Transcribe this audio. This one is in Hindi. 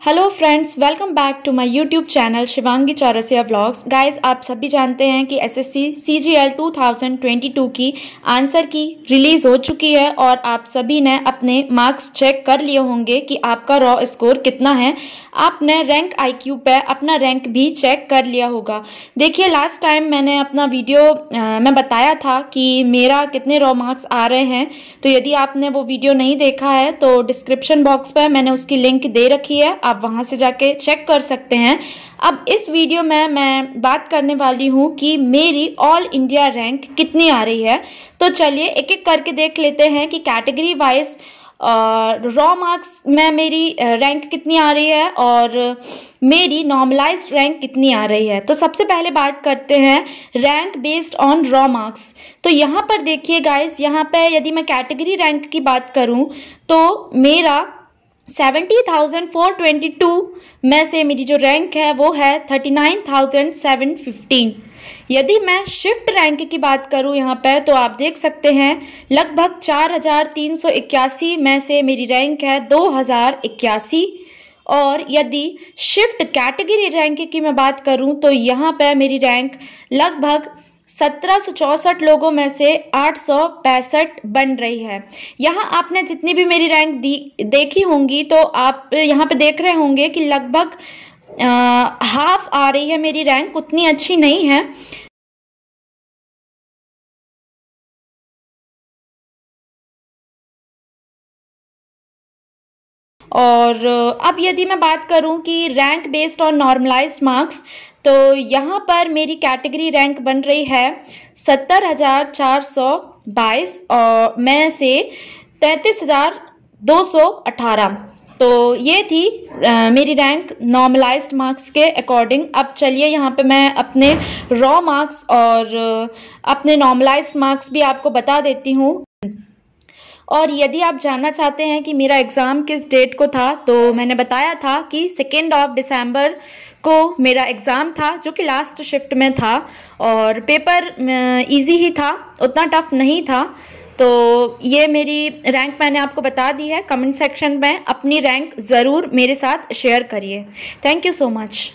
Hello friends welcome back to my YouTube channel Shivangi Chaurasia vlogs guys आप सभी जानते हैं कि एसएससी सीजीएल 2022 की आंसर की रिलीज़ हो चुकी है और आप सभी ने अपने मार्क्स चेक कर लिए होंगे कि आपका रॉ स्कोर कितना है। आपने रैंक आईक्यू पे अपना रैंक भी चेक कर लिया होगा। देखिए लास्ट टाइम मैंने अपना वीडियो में बताया था कि मेरा कितने रॉ मार्क्स आ रहे हैं। तो यदि आपने वो वीडियो नहीं देखा है तो डिस्क्रिप्शन बॉक्स पर मैंने उसकी लिंक दे रखी है। आप वहाँ से जाके चेक कर सकते हैं। अब इस वीडियो में मैं बात करने वाली हूँ कि मेरी ऑल इंडिया रैंक कितनी आ रही है। तो चलिए एक एक करके देख लेते हैं कि कैटेगरी वाइज रॉ मार्क्स में मेरी रैंक कितनी आ रही है और मेरी नॉर्मलाइज रैंक कितनी आ रही है। तो सबसे पहले बात करते हैं rank based on raw marks तो यहाँ पर देखिए गाइस यहाँ पर यदि मैं कैटेगरी रैंक की बात करूँ तो मेरा seventy thousand four twenty two में से मेरी जो रैंक है, वो है thirty nine thousand seven fifteen. यदि मैं शिफ्ट रैंक की बात करूँ यहाँ पर तो आप देख सकते हैं, लगभग चार हज़ार तीन सौ इक्यासी में से मेरी रैंक है दो हज़ार इक्यासी। और यदि शिफ्ट कैटेगरी रैंक की मैं बात करूँ तो यहाँ पर मेरी रैंक लगभग सत्रह सौ चौंसठ लोगों में से आठ सौ पैंसठ बन रही है। यहाँ आपने जितनी भी मेरी रैंक देखी होंगी तो आप यहाँ पे देख रहे होंगे कि लगभग हाफ़ आ रही है मेरी रैंक, उतनी अच्छी नहीं है। और अब यदि मैं बात करूँ कि rank based on normalised marks तो यहाँ पर मेरी कैटेगरी रैंक बन रही है सत्तर हज़ार चार सौ बाईस और मैं से तैंतीस हज़ार दो सौ अठारह। तो ये थी आ, मेरी रैंक नॉर्मलाइज्ड मार्क्स के अकॉर्डिंग अब चलिए यहाँ पे मैं अपने रॉ मार्क्स और अपने नॉर्मलाइज्ड मार्क्स भी आपको बता देती हूँ। और यदि आप जानना चाहते हैं कि मेरा एग्ज़ाम किस डेट को था तो मैंने बताया था कि सेकेंड ऑफ़ दिसंबर को मेरा एग्ज़ाम था, जो कि लास्ट शिफ्ट में था। और पेपर इजी ही था, उतना टफ नहीं था। तो ये मेरी रैंक मैंने आपको बता दी है कमेंट सेक्शन में अपनी रैंक ज़रूर मेरे साथ शेयर करिए। Thank you so much